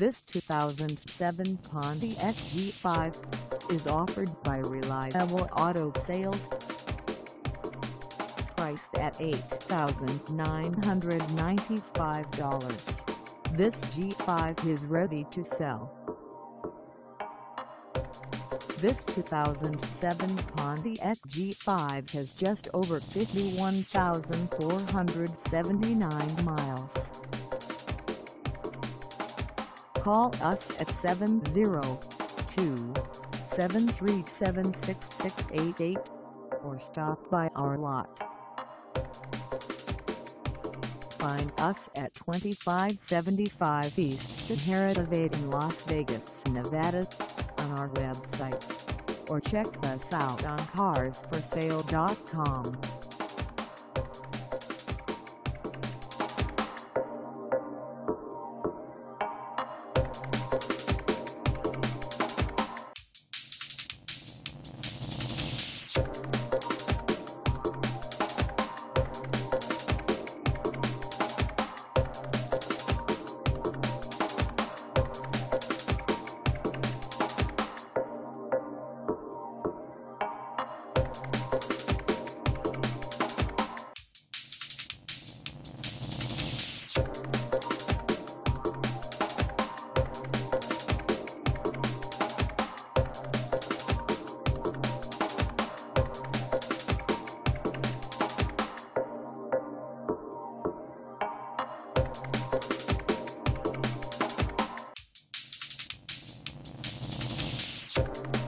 This 2007 Pontiac G5 is offered by Reliable Auto Sales. Priced at $8,995, this G5 is ready to sell. This 2007 Pontiac G5 has just over 51,479 miles. Call us at 702-737-6688 or stop by our lot. Find us at 2575 East Sahara Ave in Las Vegas, Nevada on our website or check us out on carsforsale.com. Thank